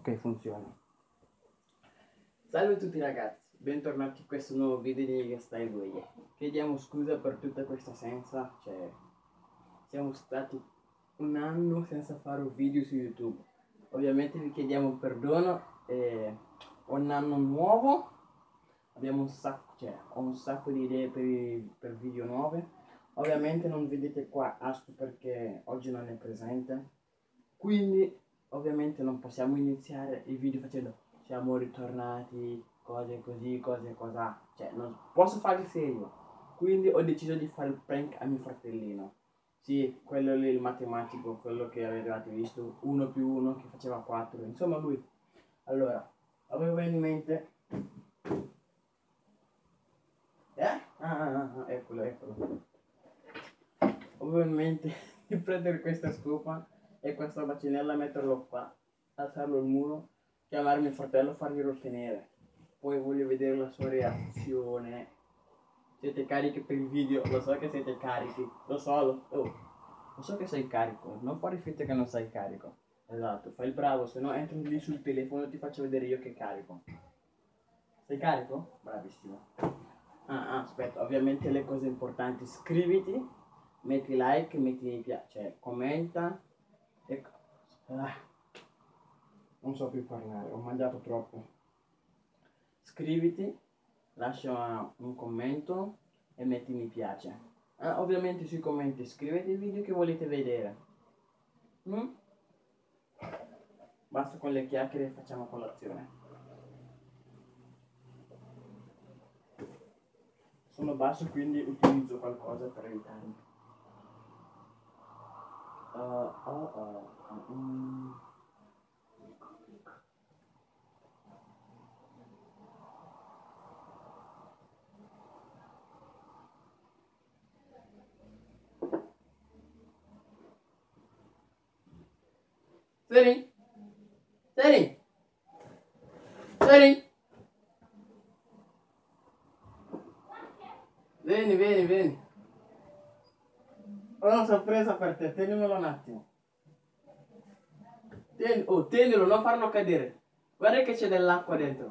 Ok, funziona. Salve a tutti ragazzi, bentornati in questo nuovo video di Nigga Style. Chiediamo scusa per tutta questa assenza, cioè siamo stati un anno senza fare un video su YouTube. Ovviamente vi chiediamo perdono e un anno nuovo. Abbiamo un sacco, cioè, ho un sacco di idee per, per video nuove. Ovviamente non vedete qua Astu perché oggi non è presente. Quindi ovviamente non possiamo iniziare il video facendo siamo ritornati, cose così, cose cosà. Cioè, non posso fare il serio. Quindi ho deciso di fare il prank a mio fratellino. Sì, quello lì, il matematico, quello che avevate visto, uno più uno che faceva 4. Insomma, lui. Allora, avevo in mente... Eh? Ah, ah, ah, ah, eccolo, eccolo. Avevo in mente di prendere questa scopa e questa bacinella, metterlo qua, alzarlo al muro, chiamare mio fratello, farglielo tenere. Poi voglio vedere la sua reazione. Siete carichi per il video, lo so che siete carichi, lo so, lo, oh, lo so che sei carico, non fare finta che non sei carico. Esatto, fai il bravo, se no entri lì sul telefono e ti faccio vedere io che carico. Sei carico? Bravissimo. Ah, ah, aspetta, ovviamente le cose importanti, iscriviti, metti like, metti mi piace, cioè commenta. E... Ah, non so più parlare, ho mangiato troppo. Iscriviti, lascia un commento e metti mi piace. Ah, ovviamente sui commenti scrivete il video che volete vedere. Mm? Basta con le chiacchiere e facciamo colazione. Sono basso quindi utilizzo qualcosa per aiutarmi. 来！来！来！来！来！来！来！Ho una sorpresa per te, tenimelo un attimo. Tieni, oh, tenilo, non farlo cadere. Guarda che c'è dell'acqua dentro.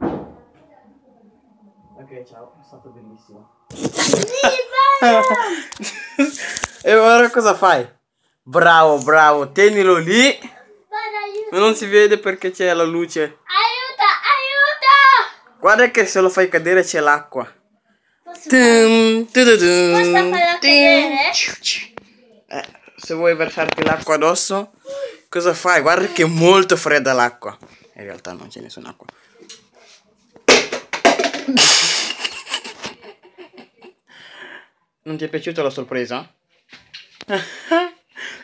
Ok, ciao, è stato bellissimo. e ora cosa fai? Bravo, bravo, tenilo lì. Aiuto. Ma non si vede perché c'è la luce. Aiuta, aiuta. Guarda che se lo fai cadere c'è l'acqua. Posso tim. cadere? Se vuoi versarti l'acqua addosso, cosa fai? Guarda che è molto fredda l'acqua. In realtà non c'è nessuna acqua. Non ti è piaciuta la sorpresa?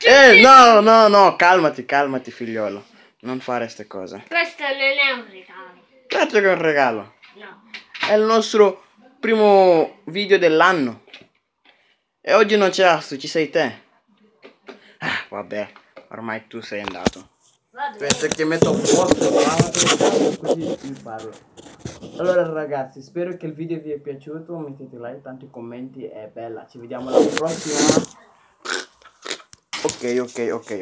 eh, no, no, no, calmati, calmati, figliolo. Non fare queste cose. Questo non è un regalo. Certo che è un regalo. No. È il nostro primo video dell'anno. E oggi non c'è Astu, ci sei te. Ah, vabbè, ormai tu sei andato. Vabbè. Penso che metto a posto la così parlo. Allora ragazzi, spero che il video vi è piaciuto, mettete like, tanti commenti, è bella. Ci vediamo alla prossima. Ok, ok, ok, ok.